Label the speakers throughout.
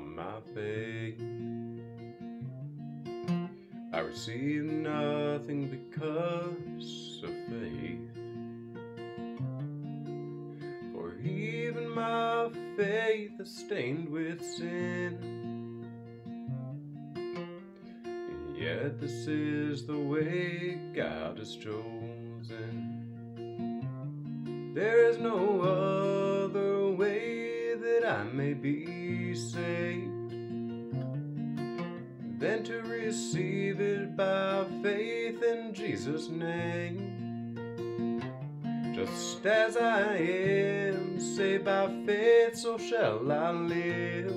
Speaker 1: my faith. I receive nothing because of faith. For even my faith is stained with sin. Yet this is the way God has chosen. There is no other I may be saved than to receive it by faith in Jesus' name. Just as I am saved by faith, so shall I live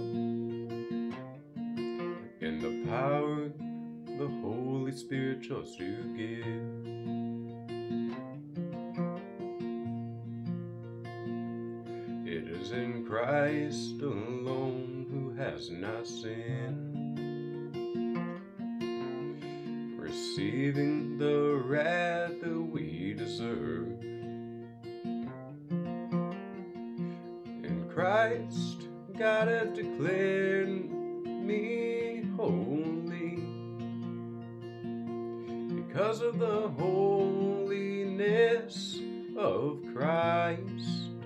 Speaker 1: in the power the Holy Spirit chose to give. Christ alone who has not sinned, receiving the wrath that we deserve. In Christ, God has declared me holy because of the holiness of Christ.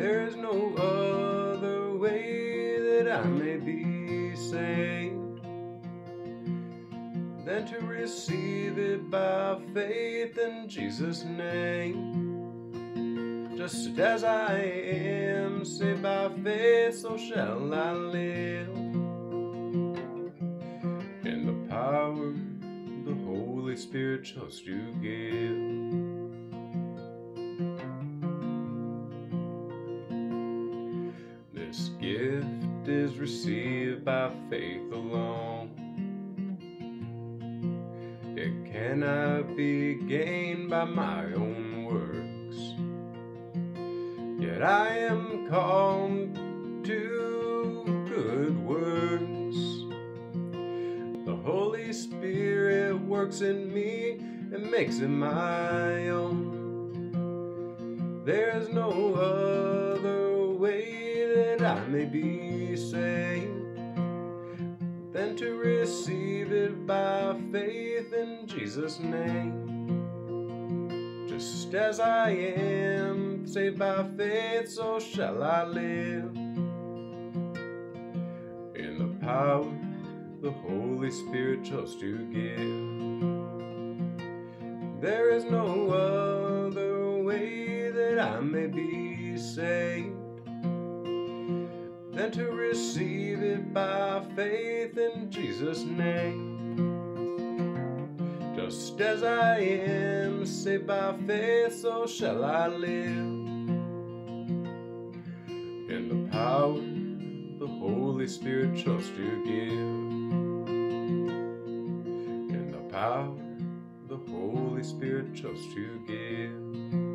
Speaker 1: There is no other way that I may be saved than to receive it by faith in Jesus' name. Just as I am saved by faith, so shall I live in the power the Holy Spirit chose to give. This gift is received by faith alone. It cannot be gained by my own works. Yet I am called to good works. The Holy Spirit works in me and makes it my own. There's no other that I may be saved than to receive it by faith in Jesus' name. Just as I am saved by faith, so shall I live in the power the Holy Spirit chose to give. There is no other way that I may be saved than to receive it by faith in Jesus' name. Just as I am saved by faith, so shall I live in the power the Holy Spirit chose to give. In the power the Holy Spirit chose to give.